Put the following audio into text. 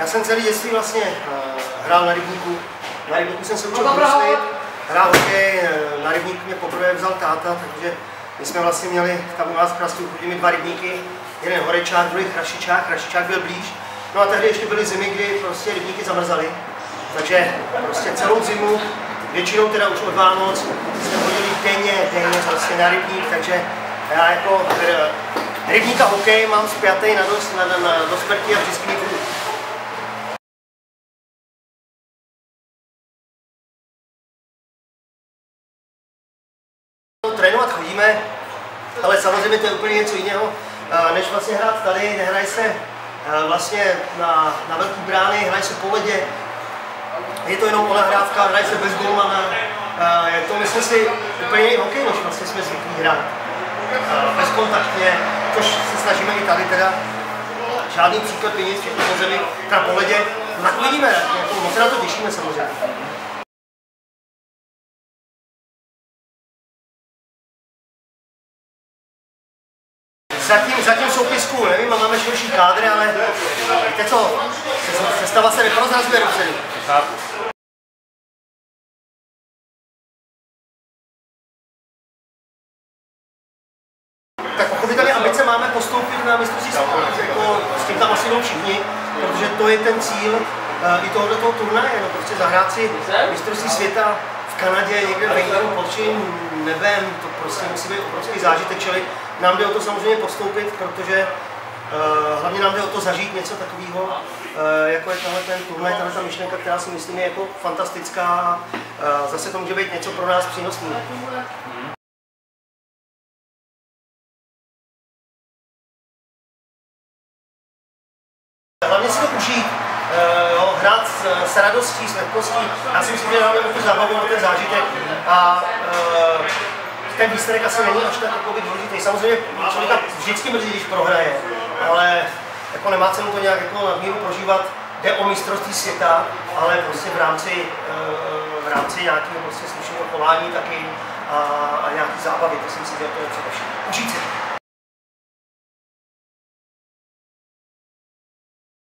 Já jsem celý dětství vlastně uh, hrál na rybníku. Na rybníku jsem se učil bruslit, hrál hokej, na rybník mě poprvé vzal táta, takže my jsme vlastně měli tam u nás v Krastu chodili dva rybníky, jeden horečák, druhý chrašičák, chrašičák byl blíž. No a tehdy ještě byly zimy, kdy prostě rybníky zamrzaly. Takže prostě celou zimu, většinou teda už od Vánoc, jsme chodili denně, denně prostě na rybník, takže já jako rybník a hokej mám spjatý na dost, na, na, na, do smrti a vždycky mi Trénovat chodíme, ale samozřejmě to je úplně něco jiného, než vlastně hrát tady, nehraje se vlastně na, na velký brány, hraje se po ledě, je to jenom odehrávka, hraje se bez golmana, je to myslím si úplně jiný hokej, než vlastně jsme zvyklí hrát. Bezkontaktně, což se snažíme i tady teda. Žádný příklad nic, všechno po zemi, teda po ledě. Tak uvidíme, jako moc na to těšíme samozřejmě. Zatím, zatím soupisku nevím, a máme širší kádry, ale víte co, sestava se neprozrazuje dopředu. Tak pochopitelně ambice máme postoupit na mistrovství světa, jako s tím tam asi jdou všichni, protože to je ten cíl uh, i tohoto toho turnaje, no, prostě zahrát si mistrovství světa v Kanadě, někde venku pod čím nebem, to prostě musí být obrovský zážitek, čili nám jde o to samozřejmě postoupit, protože uh, hlavně nám jde o to zažít něco takového, uh, jako je tenhle ten turnaj, tahle ta myšlenka, která si myslím je jako fantastická. Uh, zase to může být něco pro nás přínosné. Hlavně si to užít, jo, hrát s, s radostí, s lehkostí. Já si myslím, že máme tu zábavu, ten zážitek a ten výsledek asi není až tak jako důležitý. Samozřejmě člověka vždycky mrzí, když prohraje, ale jako nemá cenu to nějak jako nadmíru prožívat. Jde o mistrovství světa, ale prostě v rámci, v rámci nějakého prostě slušného chování taky a, a nějaký zábavy, to si myslím, že to je především. Učit se.